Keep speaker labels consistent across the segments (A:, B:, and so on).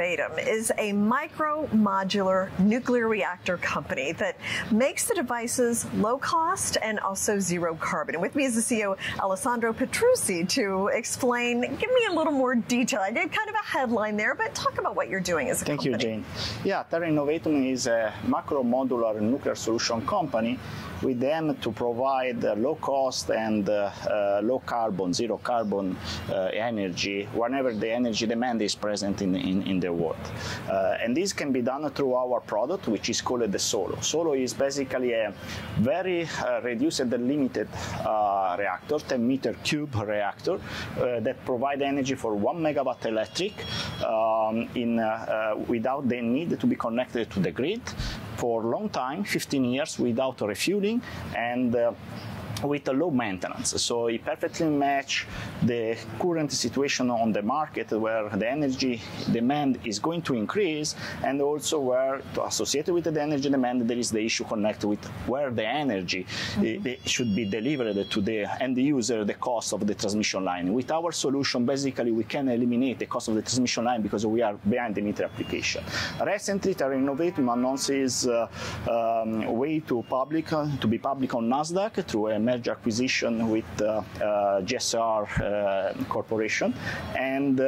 A: Innovatum is a micro modular nuclear reactor company that makes the devices low cost and also zero carbon. And with me is the CEO, Alessandro Petruzzi, to explain, give me a little more detail. I did kind of a headline there, but talk about what you're doing as a
B: Thank
A: company.
B: you, Jane. Yeah, Terra Innovatum is a macro modular nuclear solution company with them to provide low cost and uh, uh, low carbon, zero carbon uh, energy whenever the energy demand is present in, in, in the Uh, and this can be done through our product, which is called the Solo. Solo is basically a very uh, reduced and limited reactor, 10 meter cube reactor that provide energy for one megawatt electric um, in, without the need to be connected to the grid for a long time, 15 years without refueling and uh, with a low maintenance. So it perfectly match the current situation on the market where the energy demand is going to increase and also where associated with the energy demand there is the issue connected with where the energy mm-hmm. Eh, should be delivered to the end user, the cost of the transmission line. With our solution, basically we can eliminate the cost of the transmission line because we are behind the meter application. Recently, Terra Innovatum announces uh, um, way to public uh, to be public on Nasdaq through a merger acquisition with uh, uh, GSR uh, Corporation. And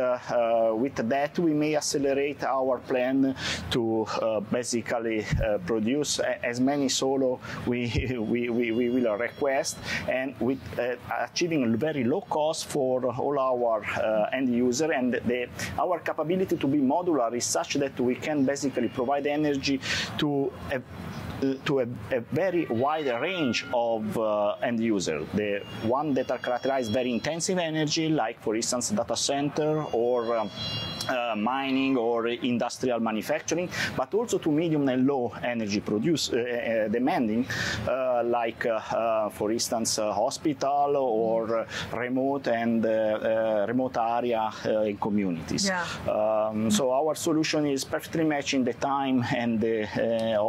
B: with that, we may accelerate our plan to basically produce as many solo we, we, we, we will request and with achieving very low cost for all our end user and the, our capability to be modular is such that we can basically provide energy to to a, a, very wide range of uh, end users. The one that are characterized very intensive energy, like for instance data center or um, uh, mining or industrial manufacturing, but also to medium and low energy produce uh, uh demanding, uh, like uh, for instance hospital or remote and remote area in communities. Yeah. Um, so our solution is perfectly matching the time and the,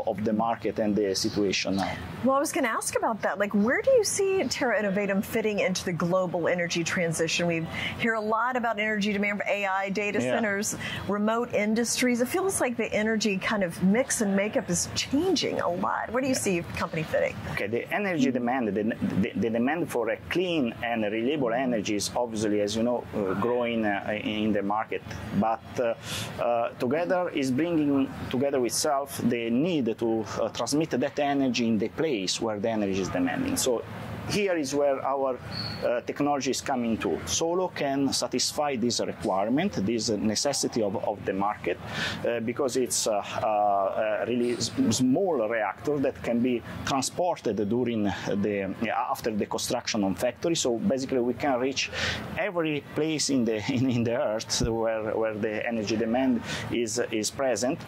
B: of the market and the situation now.
A: Well, I was going to ask about that. Like, where do you see Terra Innovatum fitting into the global energy transition? We hear a lot about energy demand for AI, data yeah. centers, remote industries. It feels like the energy kind of mix and makeup is changing a lot. Where do you yeah. see your company fitting?
B: Okay, the energy demand, the, the, the, demand for a clean and reliable energy is obviously, as you know, uh, growing uh, in the market. But uh, uh together is bringing together with itself the need to uh, transmit that energy in the place where the energy is demanding. So here is where our uh, technology is coming to. Solo can satisfy this requirement, this necessity of, of the market, uh, because it's a, a really small reactor that can be transported during the after the construction on factory. So basically, we can reach every place in the in, in the Earth where where the energy demand is is present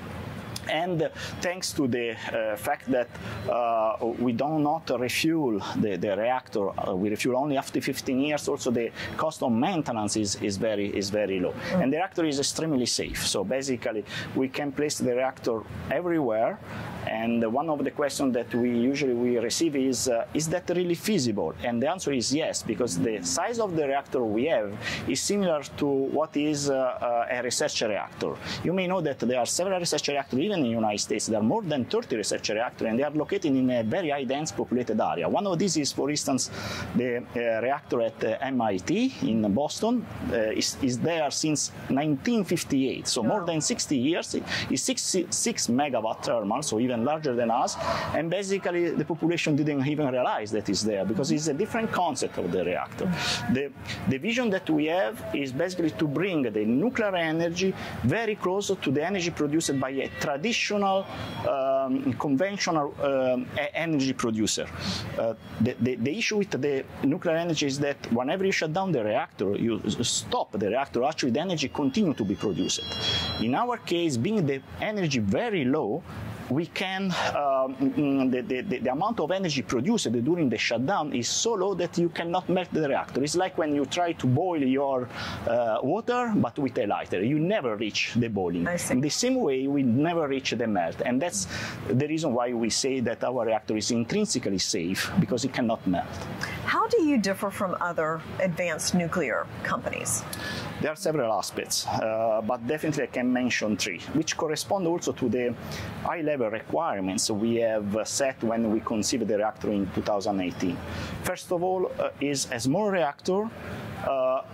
B: and thanks to the uh, fact that uh, we do not refuel the, the reactor, uh, we refuel only after 15 years, also the cost of maintenance is, is, very, is very low. Mm. And the reactor is extremely safe. So basically, we can place the reactor everywhere. And one of the questions that we usually we receive is, uh, is that really feasible? And the answer is yes, because the size of the reactor we have is similar to what is uh, uh, a research reactor. You may know that there are several research reactors, even in the United States. There are more than 30 research reactors, and they are located in a very high dense populated area. One of these is, for instance, the uh, reactor at uh, MIT in Boston. Uh, is, is, there since 1958, so more than 60 years. It's 66 megawatt thermal, so even larger than us. And basically, the population didn't even realize that it's there because it's a different concept of the reactor. The, the vision that we have is basically to bring the nuclear energy very close to the energy produced by a traditional traditional um, conventional um, energy producer. Uh, the, the, the, issue with the nuclear energy is that whenever you shut down the reactor, you stop the reactor, actually the energy continue to be produced. In our case, being the energy very low, we can, um, mm, the, the, the, amount of energy produced during the shutdown is so low that you cannot melt the reactor. It's like when you try to boil your uh, water, but with a lighter. You never reach the boiling. In the same way, we never reach the melt. And that's the reason why we say that our reactor is intrinsically safe, because it cannot melt.
A: How do you differ from other advanced nuclear companies?
B: There are several aspects, uh, but definitely I can mention three, which correspond also to the high-level requirements we have set when we conceived the reactor in 2018. First of all, uh, is a small reactor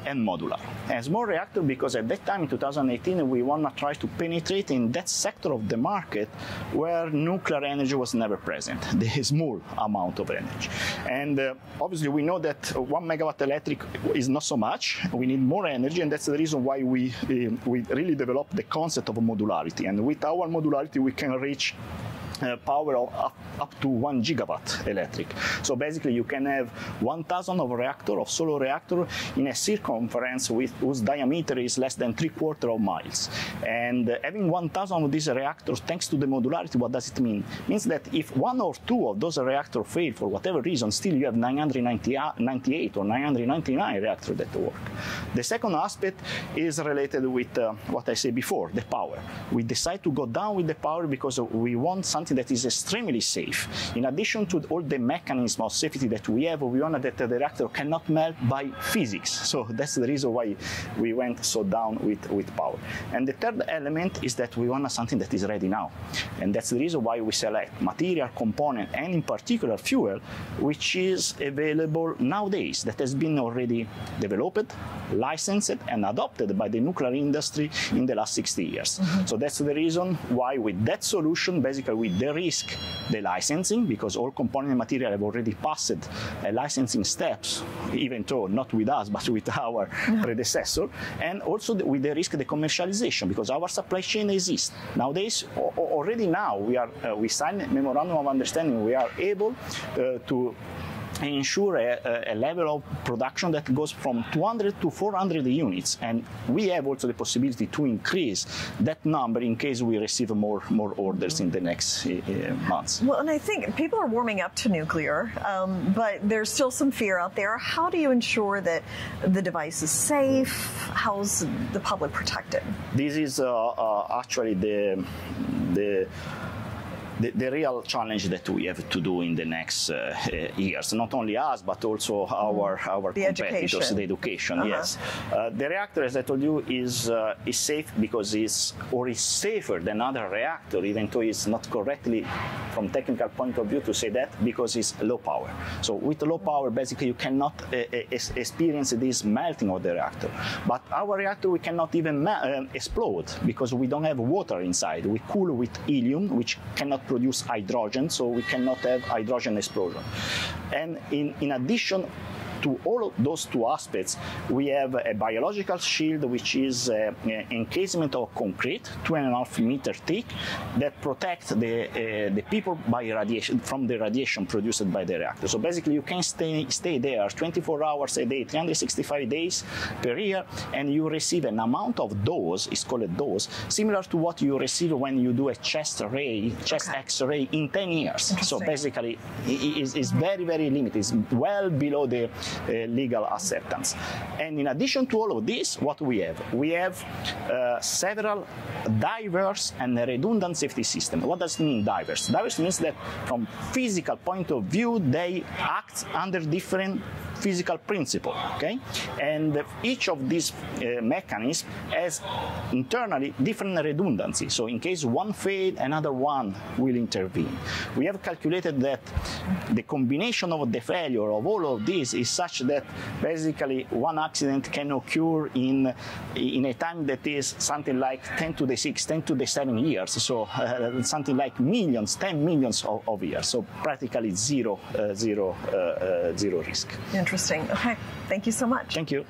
B: and modular. And small reactor because at that time in 2018 we want to try to penetrate in that sector of the market where nuclear energy was never present, the small amount of energy. And uh, obviously we know that one megawatt electric is not so much. We need more energy, and that's the reason why we uh, we really developed the concept of modularity. And with our modularity, we can reach uh, power of up, to one gigawatt electric. So basically, you can have 1,000 of reactor of Solo reactor in a circumference with whose diameter is less than three quarter of miles. And uh, having 1,000 of these reactors, thanks to the modularity, what does it mean? It means that if one or two of those reactors fail for whatever reason, still you have 998 or 999 reactors that work. The second aspect is related with uh, what I said before, the power. We decide to go down with the power because we want something that is extremely safe. In addition to all the mechanism of safety that we have, we want that the reactor cannot melt by physics. So that's the reason why we went so down with, with power. And the third element is that we want something that is ready now. And that's the reason why we select material, component, and in particular fuel, which is available nowadays, that has been already developed, licensed, and adopted by the nuclear industry in the last 60 years. Mm -hmm. So that's the reason why with that solution, basically we de-risk the licensing because all component material have already passed uh, licensing steps, even though not with us, but with our yeah. predecessor. And also the, with the risk the commercialization because our supply chain exists. Nowadays, already now, we are uh, we signed memorandum of understanding. We are able uh, to ensure a, a, level of production that goes from 200 to 400 units. And we have also the possibility to increase that number in case we receive more, more orders in the next uh, months.
A: Well, and I think people are warming up to nuclear, um, but there's still some fear out there. How do you ensure that the device is safe? How's the public protected?
B: This is uh, uh, actually the the the, the, real challenge that we have to do in the next uh, years. Not only us, but also our mm. our
A: the
B: competitors,
A: education.
B: the education. Uh -huh. Yes, uh, the reactor, as I told you, is uh, is safe because it's or is safer than other reactor, even though it's not correctly from technical point of view to say that because it's low power. So with low power, basically you cannot uh, experience this melting of the reactor. But our reactor we cannot even explode because we don't have water inside. We cool with helium, which cannot produce hydrogen, so we cannot have hydrogen explosion. And in, in addition, to all of those two aspects, we have a biological shield, which is uh, an encasement of concrete, two and a half meter thick, that protects the uh, the people by radiation from the radiation produced by the reactor. So basically, you can stay stay there 24 hours a day, 365 days per year, and you receive an amount of dose. It's called a dose, similar to what you receive when you do a chest ray, chest okay. X-ray in 10 years. So basically, it is very very limited. It's well below the uh, legal acceptance. And in addition to all of this, what we have? We have uh, several diverse and redundant safety systems. What does mean diverse? Diverse means that from physical point of view, they act under different physical principle, okay? And each of these uh, mechanisms has internally different redundancy. So in case one fails, another one will intervene. We have calculated that the combination of the failure of all of these is such that basically one accident can occur in in a time that is something like 10 to the 6, 10 to the 7 years. So uh, something like millions, 10 millions of, of years. So practically zero, uh, zero, uh, uh, zero risk.
A: Interesting. Okay. Thank you so much.
B: Thank you.